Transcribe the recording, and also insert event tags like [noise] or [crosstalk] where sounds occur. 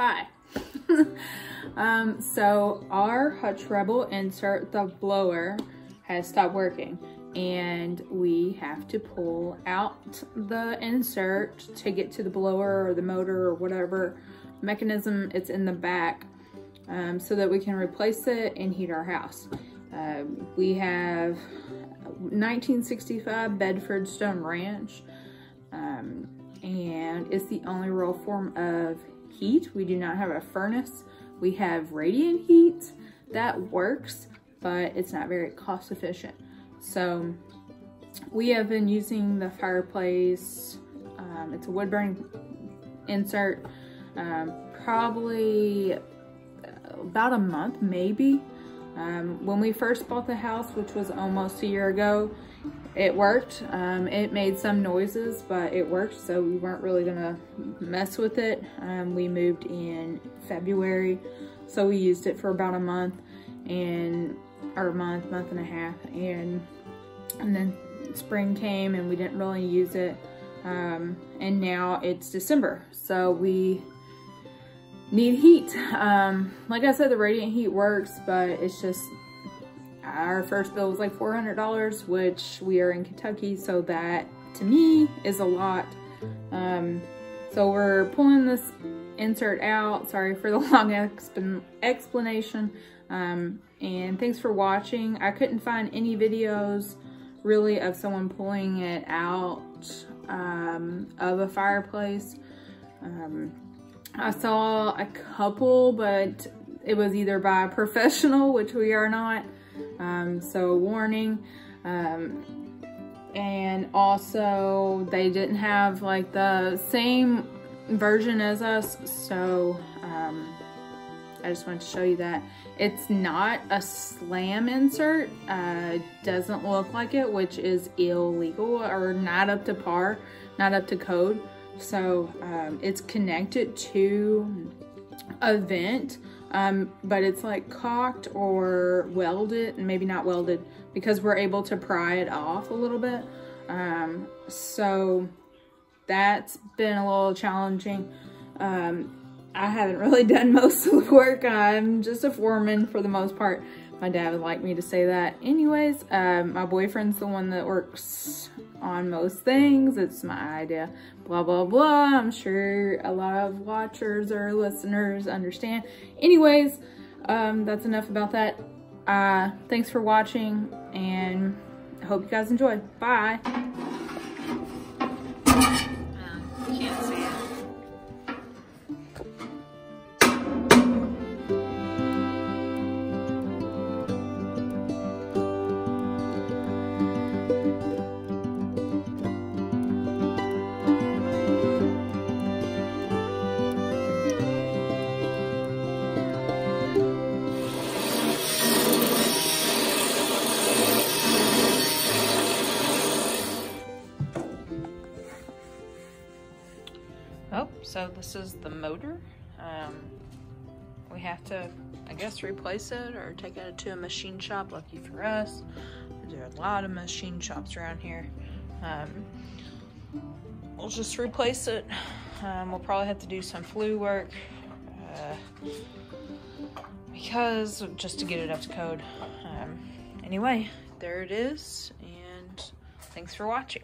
Hi. [laughs] um, so our Hutch Rebel insert, the blower, has stopped working and we have to pull out the insert to get to the blower or the motor or whatever mechanism it's in the back um, so that we can replace it and heat our house. Um, we have 1965 Bedford Stone Ranch um, and it's the only real form of heat. We do not have a furnace. We have radiant heat that works, but it's not very cost efficient. So we have been using the fireplace. Um, it's a wood burning insert, um, probably about a month, maybe. Um, when we first bought the house, which was almost a year ago, it worked. Um, it made some noises, but it worked, so we weren't really gonna mess with it. Um, we moved in February, so we used it for about a month, and or a month, month and a half, and and then spring came and we didn't really use it. Um, and now it's December, so we need heat. Um, like I said, the radiant heat works, but it's just our first bill was like $400, which we are in Kentucky, so that to me is a lot. Um, so we're pulling this insert out. Sorry for the [laughs] long exp explanation. Um, and thanks for watching. I couldn't find any videos really of someone pulling it out um, of a fireplace. Um, I saw a couple, but it was either by a professional, which we are not, um, so warning. Um, and also they didn't have like the same version as us, so um, I just wanted to show you that. It's not a slam insert, uh, doesn't look like it, which is illegal or not up to par, not up to code. So um, it's connected to a vent, um, but it's like cocked or welded, and maybe not welded, because we're able to pry it off a little bit. Um, so that's been a little challenging. Um, I haven't really [laughs] done most of the work. I'm just a foreman for the most part. My dad would like me to say that. Anyways, um, my boyfriend's the one that works on most things. It's my idea. Blah, blah, blah. I'm sure a lot of watchers or listeners understand. Anyways, um, that's enough about that. Uh, thanks for watching and I hope you guys enjoy. Bye. Oh, so this is the motor. Um, we have to, I guess, replace it or take it to a machine shop. Lucky for us, there are a lot of machine shops around here. Um, we'll just replace it. Um, we'll probably have to do some flue work uh, because just to get it up to code. Um, anyway, there it is, and thanks for watching.